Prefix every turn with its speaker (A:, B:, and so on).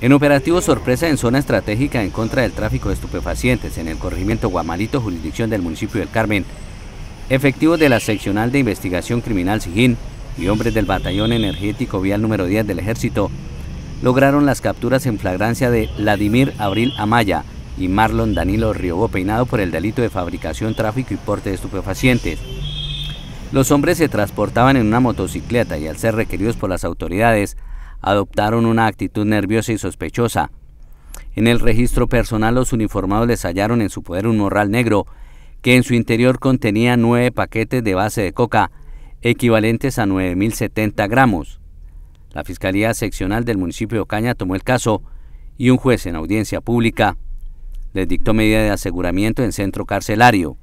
A: En operativo sorpresa en zona estratégica en contra del tráfico de estupefacientes en el corregimiento Guamalito, jurisdicción del municipio del Carmen, efectivos de la seccional de investigación criminal Sijín y hombres del batallón energético vial número 10 del ejército lograron las capturas en flagrancia de Vladimir Abril Amaya y Marlon Danilo Riobo Peinado por el delito de fabricación, tráfico y porte de estupefacientes. Los hombres se transportaban en una motocicleta y al ser requeridos por las autoridades, adoptaron una actitud nerviosa y sospechosa. En el registro personal los uniformados les hallaron en su poder un morral negro que en su interior contenía nueve paquetes de base de coca, equivalentes a 9.070 gramos. La Fiscalía Seccional del municipio de Ocaña tomó el caso y un juez en audiencia pública les dictó medida de aseguramiento en centro carcelario.